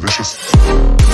delicious.